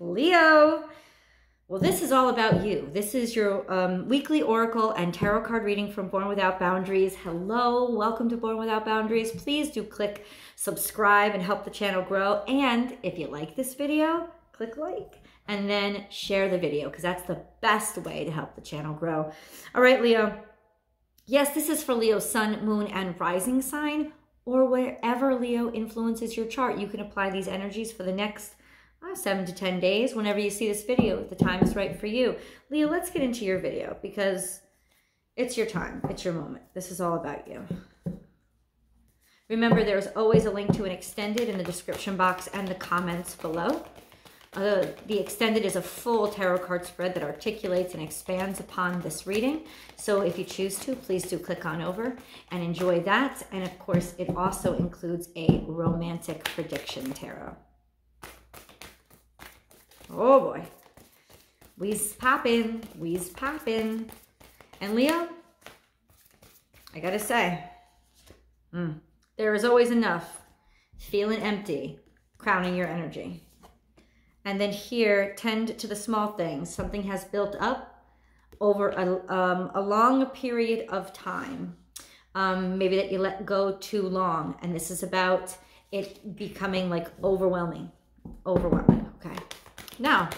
Leo. Well, this is all about you. This is your um, weekly oracle and tarot card reading from Born Without Boundaries. Hello, welcome to Born Without Boundaries. Please do click subscribe and help the channel grow. And if you like this video, click like and then share the video because that's the best way to help the channel grow. All right, Leo. Yes, this is for Leo sun, moon, and rising sign or wherever Leo influences your chart. You can apply these energies for the next seven to 10 days whenever you see this video, if the time is right for you. Leo, let's get into your video because it's your time. It's your moment. This is all about you. Remember, there's always a link to an extended in the description box and the comments below. Uh, the extended is a full tarot card spread that articulates and expands upon this reading. So if you choose to, please do click on over and enjoy that. And of course, it also includes a romantic prediction tarot. Oh boy. We's popping. We's popping. And Leo, I gotta say, mm, there is always enough feeling empty crowning your energy. And then here, tend to the small things. Something has built up over a, um, a long period of time. Um, maybe that you let go too long. And this is about it becoming like overwhelming. Overwhelming, okay. Now,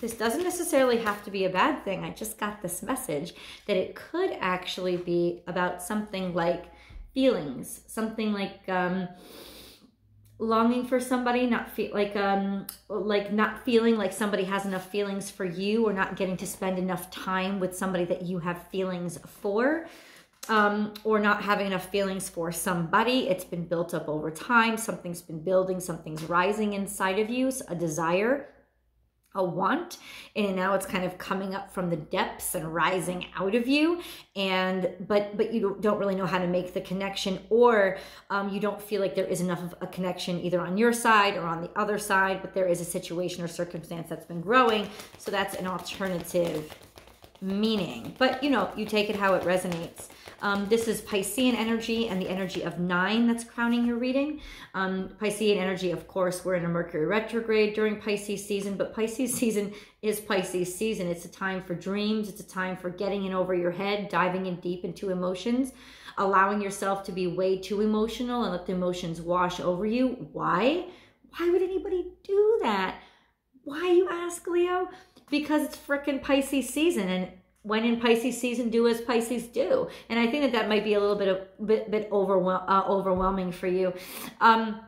this doesn't necessarily have to be a bad thing. I just got this message that it could actually be about something like feelings, something like um, longing for somebody, not feel like um like not feeling like somebody has enough feelings for you, or not getting to spend enough time with somebody that you have feelings for. Um, or not having enough feelings for somebody. It's been built up over time. Something's been building, something's rising inside of you, a desire a want and now it's kind of coming up from the depths and rising out of you. And but but you don't really know how to make the connection or um, you don't feel like there is enough of a connection either on your side or on the other side but there is a situation or circumstance that's been growing. So that's an alternative meaning but you know you take it how it resonates um, this is Piscean energy and the energy of nine that's crowning your reading. Um, Piscean energy, of course, we're in a Mercury retrograde during Pisces season, but Pisces season is Pisces season. It's a time for dreams. It's a time for getting in over your head, diving in deep into emotions, allowing yourself to be way too emotional and let the emotions wash over you. Why? Why would anybody do that? Why, you ask, Leo? Because it's freaking Pisces season and when in Pisces season, do as Pisces do. And I think that that might be a little bit of bit, bit overwhel- uh, overwhelming for you. Um,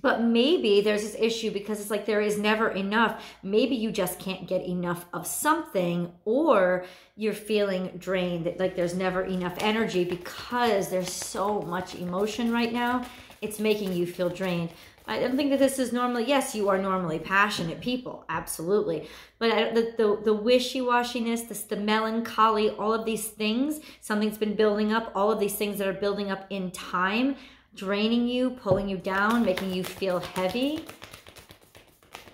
but maybe there's this issue because it's like there is never enough. Maybe you just can't get enough of something, or you're feeling drained, like there's never enough energy because there's so much emotion right now. It's making you feel drained. I don't think that this is normally, yes, you are normally passionate people, absolutely. But I, the, the, the wishy-washiness, this, the melancholy, all of these things, something's been building up, all of these things that are building up in time, draining you, pulling you down, making you feel heavy.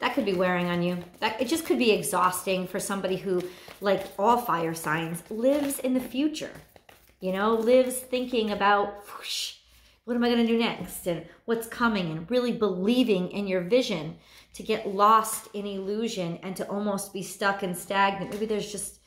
That could be wearing on you. That It just could be exhausting for somebody who, like all fire signs, lives in the future. You know, lives thinking about whoosh, what am I going to do next? And what's coming? And really believing in your vision to get lost in illusion and to almost be stuck and stagnant. Maybe there's just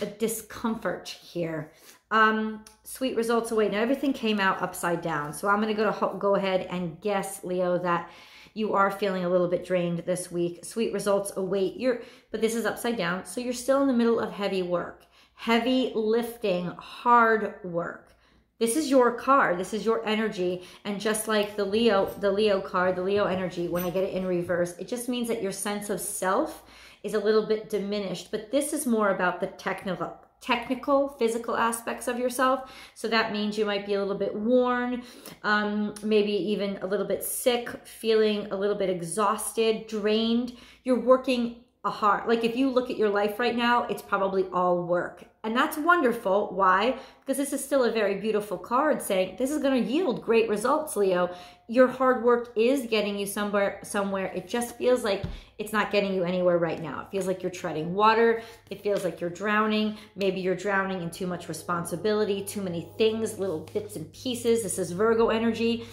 a discomfort here. Um, sweet results await. Now everything came out upside down. So I'm going to go to go ahead and guess, Leo, that you are feeling a little bit drained this week. Sweet results await. You're, but this is upside down. So you're still in the middle of heavy work, heavy lifting, hard work. This is your card. This is your energy. And just like the Leo, the Leo card, the Leo energy, when I get it in reverse, it just means that your sense of self is a little bit diminished. But this is more about the technical technical physical aspects of yourself so that means you might be a little bit worn um, maybe even a little bit sick feeling a little bit exhausted drained you're working a hard like if you look at your life right now it's probably all work. And that's wonderful. Why? Because this is still a very beautiful card saying this is going to yield great results leo. Your hard work is getting you somewhere somewhere. It just feels like it's not getting you anywhere right now. It feels like you're treading water. It feels like you're drowning. Maybe you're drowning in too much responsibility too many things little bits and pieces. This is virgo energy.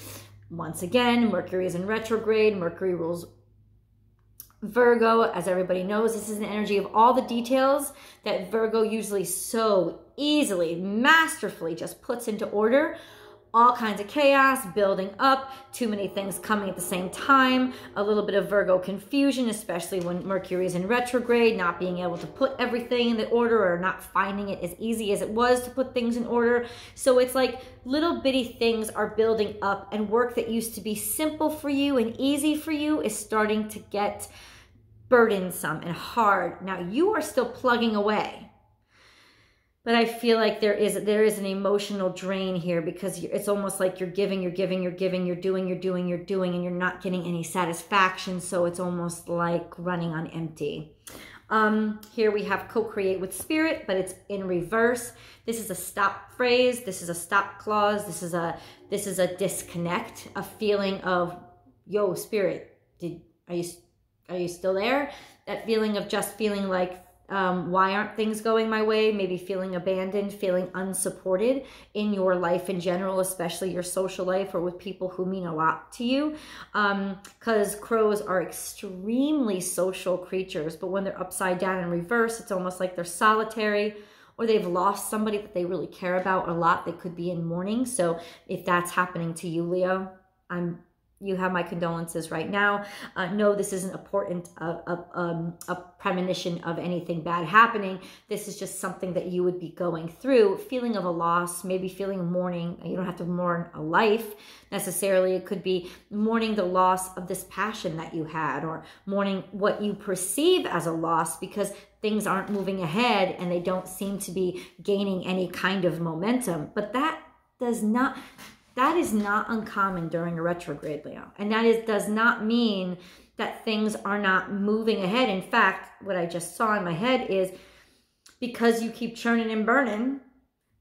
Once again mercury is in retrograde. Mercury rules Virgo, as everybody knows, this is an energy of all the details that Virgo usually so easily, masterfully just puts into order all kinds of chaos building up, too many things coming at the same time, a little bit of Virgo confusion, especially when Mercury is in retrograde, not being able to put everything in the order or not finding it as easy as it was to put things in order. So it's like little bitty things are building up, and work that used to be simple for you and easy for you is starting to get burdensome and hard. Now you are still plugging away but I feel like there is there is an emotional drain here because it's almost like you're giving, you're giving, you're giving, you're doing, you're doing, you're doing, and you're not getting any satisfaction. So it's almost like running on empty. Um, here we have co-create with spirit, but it's in reverse. This is a stop phrase. This is a stop clause. This is a this is a disconnect, a feeling of, yo, spirit, did are you are you still there? That feeling of just feeling like um, why aren't things going my way? Maybe feeling abandoned, feeling unsupported in your life in general, especially your social life or with people who mean a lot to you. Because um, crows are extremely social creatures, but when they're upside down in reverse, it's almost like they're solitary or they've lost somebody that they really care about a lot. They could be in mourning. So if that's happening to you, Leo, I'm you have my condolences right now. Uh, no, this isn't important, a, a, um, a premonition of anything bad happening. This is just something that you would be going through, feeling of a loss, maybe feeling mourning. You don't have to mourn a life necessarily. It could be mourning the loss of this passion that you had or mourning what you perceive as a loss because things aren't moving ahead and they don't seem to be gaining any kind of momentum. But that does not that is not uncommon during a retrograde, Leo. And that is does not mean that things are not moving ahead. In fact, what I just saw in my head is because you keep churning and burning,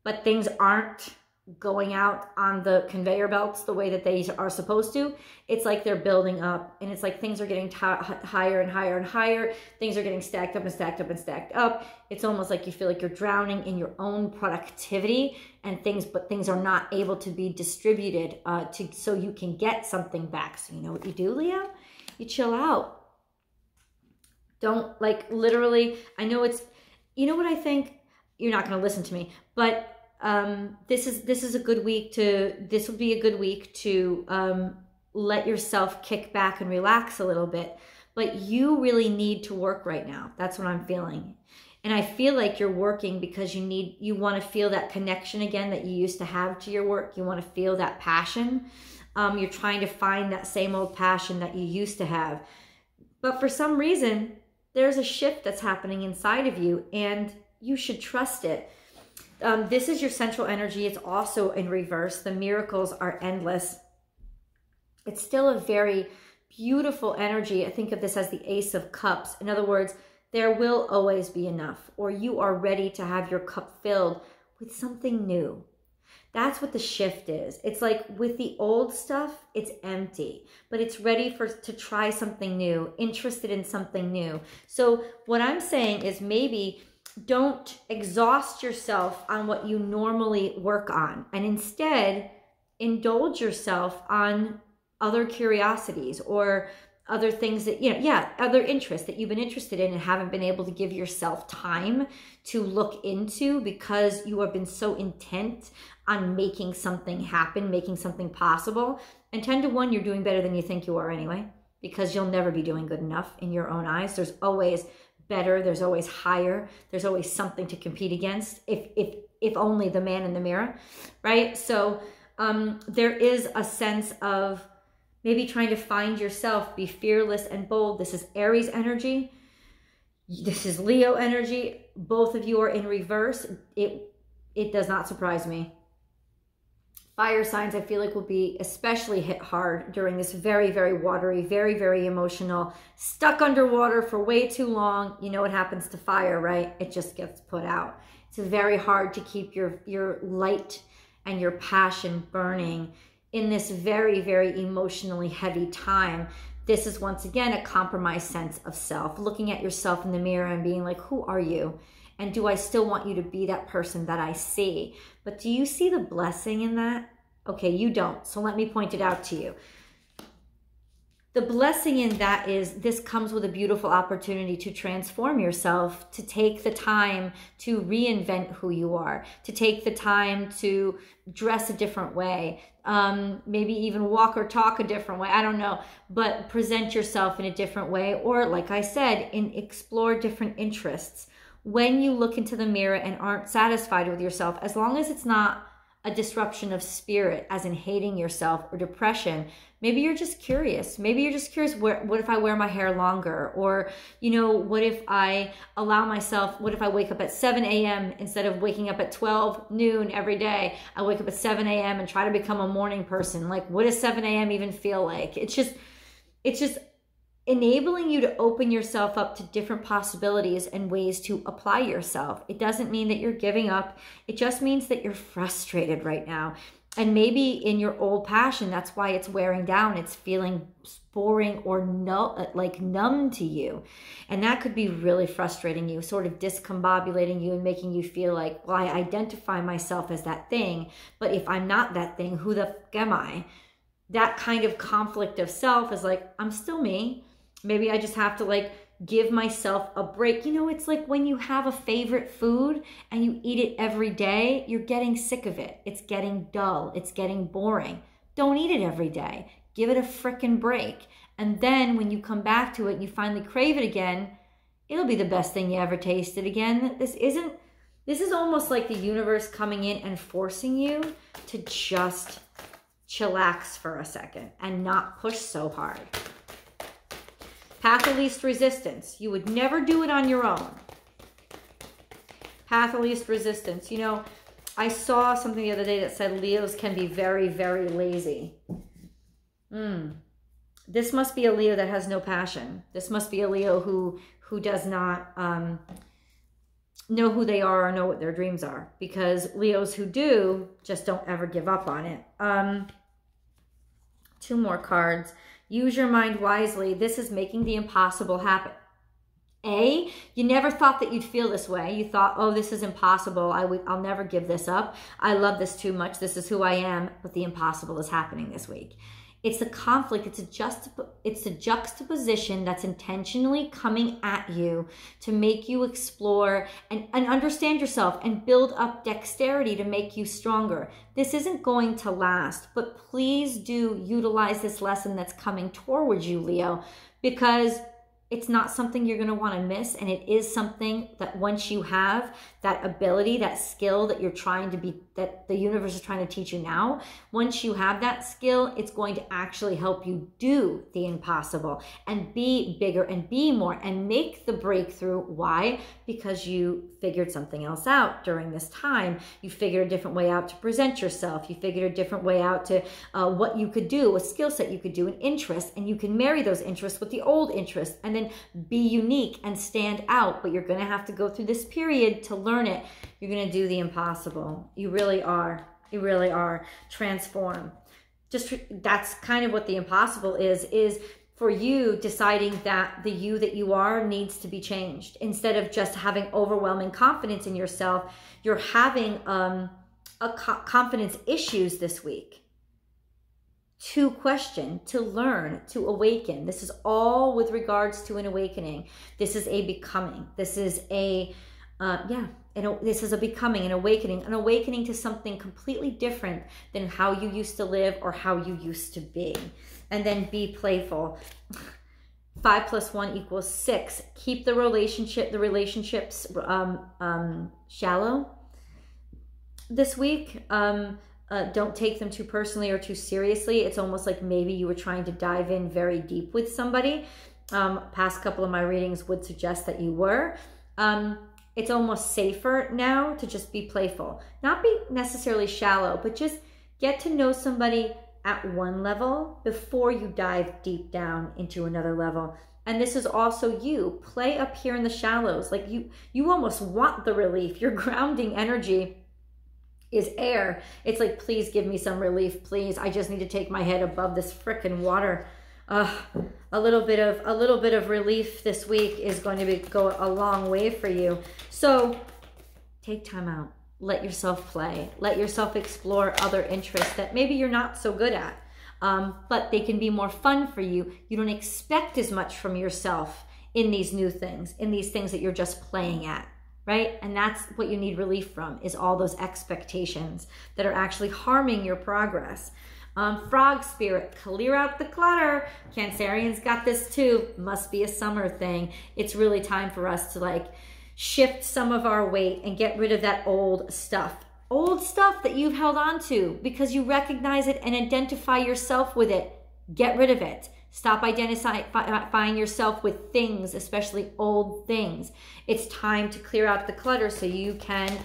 but things aren't going out on the conveyor belts the way that they are supposed to it's like they're building up and it's like things are getting t- higher and higher and higher. Things are getting stacked up and stacked up and stacked up. It's almost like you feel like you're drowning in your own productivity and things but things are not able to be distributed uh, to so you can get something back. So you know what you do leo you chill out. Don't like literally i know it's you know what i think? You're not going to listen to me but um, this is this is a good week to this will be a good week to um, let yourself kick back and relax a little bit but you really need to work right now. That's what i'm feeling. And i feel like you're working because you need you want to feel that connection again that you used to have to your work. You want to feel that passion. Um, you're trying to find that same old passion that you used to have. But for some reason there's a shift that's happening inside of you and you should trust it um, this is your central energy. It's also in reverse. The miracles are endless. It's still a very beautiful energy. I think of this as the Ace of Cups. In other words, there will always be enough, or you are ready to have your cup filled with something new. That's what the shift is. It's like with the old stuff, it's empty, but it's ready for to try something new, interested in something new. So what I'm saying is maybe don't exhaust yourself on what you normally work on and instead indulge yourself on other curiosities or other things that you know yeah other interests that you've been interested in and haven't been able to give yourself time to look into because you have been so intent on making something happen making something possible. And 10 to 1 you're doing better than you think you are anyway because you'll never be doing good enough in your own eyes. There's always better there's always higher there's always something to compete against if if if only the man in the mirror right? So um there is a sense of maybe trying to find yourself be fearless and bold. This is aries energy. This is leo energy. Both of you are in reverse. It it does not surprise me fire signs I feel like will be especially hit hard during this very, very watery, very, very emotional, stuck underwater for way too long. You know what happens to fire, right? It just gets put out. It's very hard to keep your, your light and your passion burning in this very, very emotionally heavy time. This is once again a compromised sense of self, looking at yourself in the mirror and being like, who are you? And do I still want you to be that person that I see? But do you see the blessing in that? Okay, you don't. So let me point it out to you. the blessing in that is this comes with a beautiful opportunity to transform yourself, to take the time to reinvent who you are, to take the time to dress a different way, um, maybe even walk or talk a different way. I don't know, but present yourself in a different way, or like I said, in explore different interests. When you look into the mirror and aren't satisfied with yourself, as long as it's not a disruption of spirit, as in hating yourself or depression, maybe you're just curious. Maybe you're just curious what if i wear my hair longer? Or you know what if i allow myself what if i wake up at 7 a.m instead of waking up at 12 noon every day? I wake up at 7 a.m and try to become a morning person. Like what does 7 a.m even feel like? It's just it's just enabling you to open yourself up to different possibilities and ways to apply yourself. It doesn't mean that you're giving up. It just means that you're frustrated right now. And maybe in your old passion that's why it's wearing down. It's feeling boring or no like numb to you. And that could be really frustrating you sort of discombobulating you and making you feel like well i identify myself as that thing. But if i'm not that thing who the f- am i? That kind of conflict of self is like i'm still me maybe i just have to like give myself a break. You know, it's like when you have a favorite food and you eat it every day, you're getting sick of it. It's getting dull, it's getting boring. Don't eat it every day. Give it a freaking break. And then when you come back to it and you finally crave it again, it'll be the best thing you ever tasted again. This isn't this is almost like the universe coming in and forcing you to just chillax for a second and not push so hard. Path of least resistance. You would never do it on your own. Path of least resistance. You know, I saw something the other day that said Leos can be very, very lazy. Hmm. This must be a Leo that has no passion. This must be a Leo who who does not um, know who they are or know what their dreams are. Because Leos who do just don't ever give up on it. Um, two more cards. Use your mind wisely. This is making the impossible happen. A, you never thought that you'd feel this way. You thought, oh, this is impossible. I would, I'll never give this up. I love this too much. This is who I am. But the impossible is happening this week. It's a conflict. It's a just. It's a juxtaposition that's intentionally coming at you to make you explore and, and understand yourself and build up dexterity to make you stronger. This isn't going to last, but please do utilize this lesson that's coming towards you, Leo, because it's not something you're going to want to miss and it is something that once you have that ability that skill that you're trying to be that the universe is trying to teach you now once you have that skill it's going to actually help you do the impossible and be bigger and be more and make the breakthrough. Why? Because you figured something else out during this time. You figured a different way out to present yourself. You figured a different way out to uh, what you could do a skill set you could do an interest and you can marry those interests with the old interests and then be unique and stand out. But you're going to have to go through this period to learn it, you're going to do the impossible. You really are. You really are. Transform. Just that's kind of what the impossible is is for you deciding that the you that you are needs to be changed instead of just having overwhelming confidence in yourself you're having um a co- confidence issues this week to question, to learn, to awaken. This is all with regards to an awakening. This is a becoming. This is a, uh, yeah, this is a becoming, an awakening, an awakening to something completely different than how you used to live or how you used to be. And then be playful. Five plus one equals six. Keep the relationship, the relationships um, um, shallow this week. Um, uh, don't take them too personally or too seriously. It's almost like maybe you were trying to dive in very deep with somebody. Um, past couple of my readings would suggest that you were. It's almost safer now to just be playful. Not be necessarily shallow, but just get to know somebody at one level before you dive deep down into another level. And this is also you. Play up here in the shallows. Like you you almost want the relief. Your grounding energy is air. It's like please give me some relief, please. I just need to take my head above this freaking water uh, a little bit of a little bit of relief this week is going to be go a long way for you. So take time out. Let yourself play. Let yourself explore other interests that maybe you're not so good at. um, but they can be more fun for you. You don't expect as much from yourself in these new things, in these things that you're just playing at right? And that's what you need relief from is all those expectations that are actually harming your progress. Um, frog spirit, clear out the clutter. Cancerians got this too. Must be a summer thing. It's really time for us to like shift some of our weight and get rid of that old stuff. Old stuff that you've held on to because you recognize it and identify yourself with it. Get rid of it. Stop identifying yourself with things, especially old things. It's time to clear out the clutter so you can.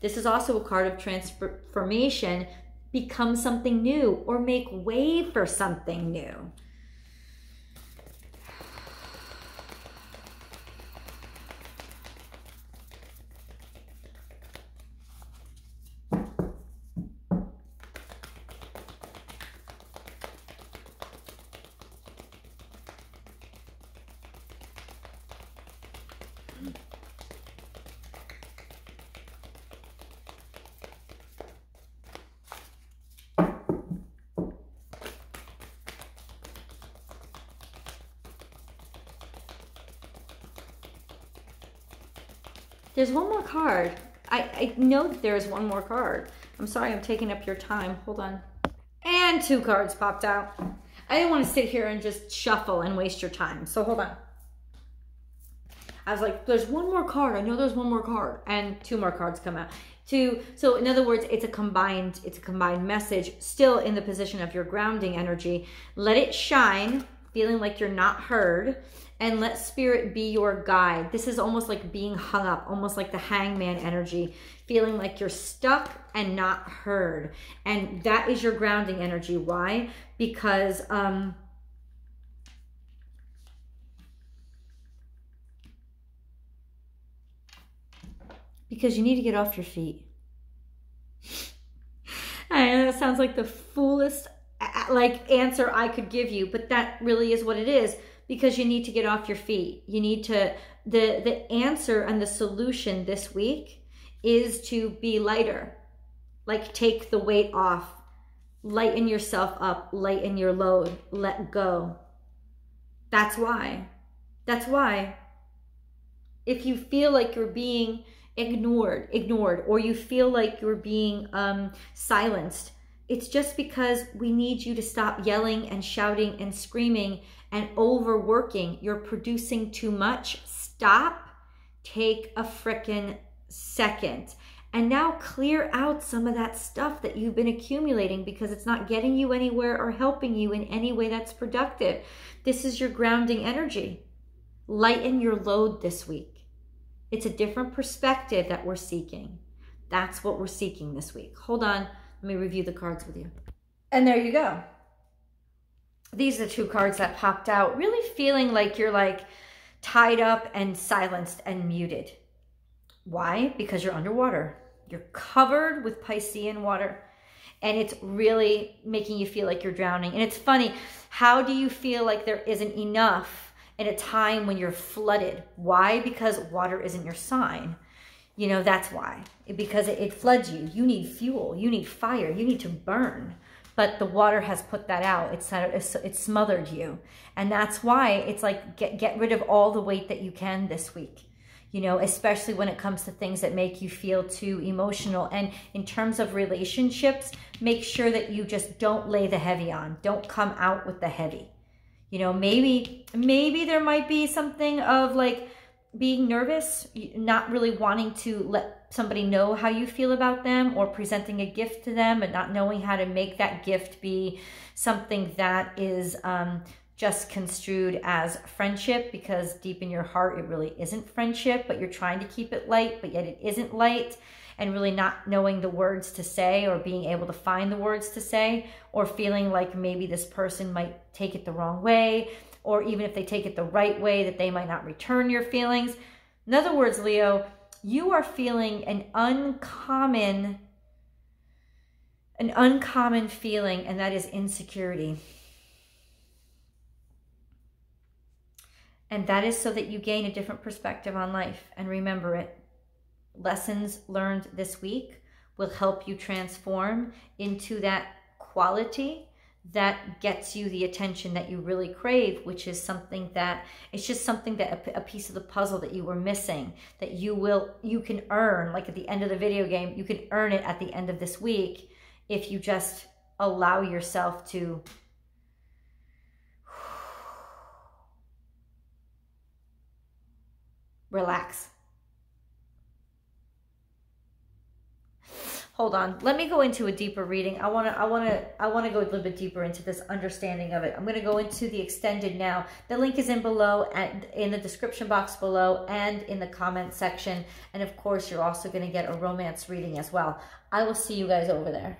This is also a card of transformation, become something new or make way for something new. There's one more card. I, I know that there is one more card. I'm sorry I'm taking up your time. Hold on. And two cards popped out. I didn't want to sit here and just shuffle and waste your time. So hold on. I was like, there's one more card. I know there's one more card. And two more cards come out. Two. So in other words, it's a combined, it's a combined message, still in the position of your grounding energy. Let it shine, feeling like you're not heard and let spirit be your guide. This is almost like being hung up, almost like the hangman energy, feeling like you're stuck and not heard. And that is your grounding energy. Why? Because um because you need to get off your feet. Know that sounds like the foolest like answer I could give you, but that really is what it is because you need to get off your feet. You need to the the answer and the solution this week is to be lighter. Like take the weight off. Lighten yourself up, lighten your load, let go. That's why. That's why. If you feel like you're being ignored, ignored, or you feel like you're being um, silenced, it's just because we need you to stop yelling and shouting and screaming and overworking. You're producing too much. Stop. Take a frickin' second. And now clear out some of that stuff that you've been accumulating because it's not getting you anywhere or helping you in any way that's productive. This is your grounding energy. Lighten your load this week. It's a different perspective that we're seeking. That's what we're seeking this week. Hold on. Let me review the cards with you. And there you go these are the two cards that popped out, really feeling like you're like tied up and silenced and muted. Why? Because you're underwater. You're covered with Piscean water and it's really making you feel like you're drowning. And it's funny, how do you feel like there isn't enough in a time when you're flooded? Why? Because water isn't your sign. You know, that's why. Because it, floods you. You need fuel. You need fire. You need to burn but the water has put that out. It's, uh, it's smothered you. And that's why it's like, get, get rid of all the weight that you can this week you know, especially when it comes to things that make you feel too emotional. And in terms of relationships, make sure that you just don't lay the heavy on. Don't come out with the heavy. You know, maybe, maybe there might be something of like being nervous, not really wanting to let somebody know how you feel about them or presenting a gift to them and not knowing how to make that gift be something that is um, just construed as friendship because deep in your heart it really isn't friendship but you're trying to keep it light but yet it isn't light. And really not knowing the words to say or being able to find the words to say or feeling like maybe this person might take it the wrong way or even if they take it the right way that they might not return your feelings in other words leo you are feeling an uncommon an uncommon feeling and that is insecurity. And that is so that you gain a different perspective on life and remember it. Lessons learned this week will help you transform into that quality that gets you the attention that you really crave, which is something that it's just something that a, a, piece of the puzzle that you were missing that you will you can earn like at the end of the video game, you can earn it at the end of this week if you just allow yourself to relax. Hold on. Let me go into a deeper reading. I want to i want to i want to go a little bit deeper into this understanding of it. I'm going to go into the extended now. The link is in below and in the description box below and in the comment section. And of course you're also going to get a romance reading as well. I will see you guys over there